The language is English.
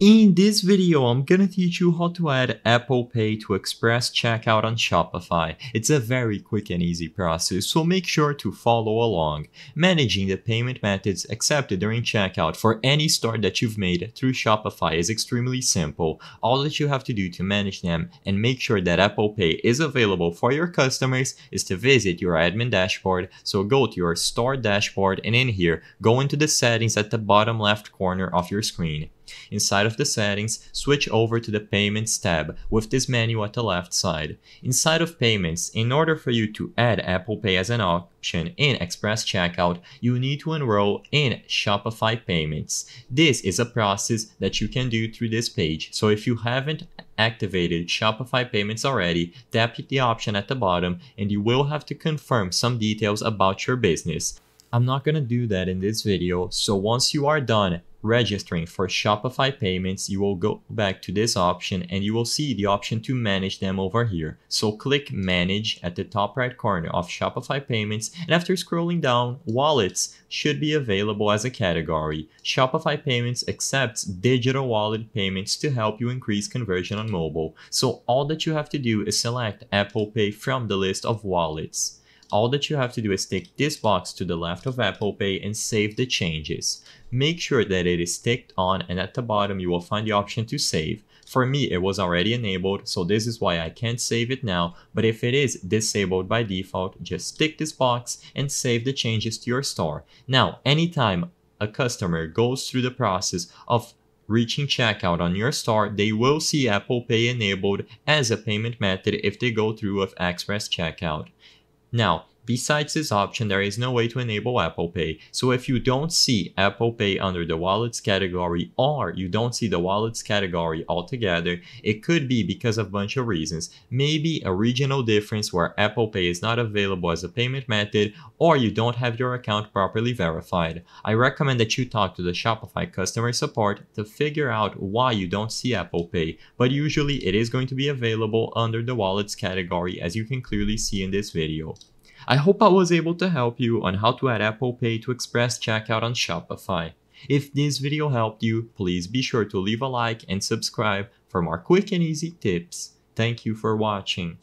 In this video, I'm gonna teach you how to add Apple Pay to Express Checkout on Shopify. It's a very quick and easy process, so make sure to follow along. Managing the payment methods accepted during checkout for any store that you've made through Shopify is extremely simple. All that you have to do to manage them and make sure that Apple Pay is available for your customers is to visit your admin dashboard. So go to your store dashboard and in here, go into the settings at the bottom left corner of your screen. Inside of the settings, switch over to the Payments tab with this menu at the left side. Inside of Payments, in order for you to add Apple Pay as an option in Express Checkout, you need to enroll in Shopify Payments. This is a process that you can do through this page. So if you haven't activated Shopify Payments already, tap the option at the bottom and you will have to confirm some details about your business. I'm not gonna do that in this video, so once you are done registering for Shopify payments, you will go back to this option and you will see the option to manage them over here. So click manage at the top right corner of Shopify payments and after scrolling down, wallets should be available as a category. Shopify payments accepts digital wallet payments to help you increase conversion on mobile. So all that you have to do is select Apple Pay from the list of wallets. All that you have to do is tick this box to the left of Apple Pay and save the changes. Make sure that it is ticked on and at the bottom you will find the option to save. For me, it was already enabled, so this is why I can't save it now, but if it is disabled by default, just tick this box and save the changes to your store. Now, anytime a customer goes through the process of reaching checkout on your store, they will see Apple Pay enabled as a payment method if they go through with Express Checkout. Now, Besides this option, there is no way to enable Apple Pay. So if you don't see Apple Pay under the wallets category or you don't see the wallets category altogether, it could be because of a bunch of reasons. Maybe a regional difference where Apple Pay is not available as a payment method or you don't have your account properly verified. I recommend that you talk to the Shopify customer support to figure out why you don't see Apple Pay, but usually it is going to be available under the wallets category as you can clearly see in this video. I hope I was able to help you on how to add Apple Pay to Express Checkout on Shopify. If this video helped you, please be sure to leave a like and subscribe for more quick and easy tips. Thank you for watching.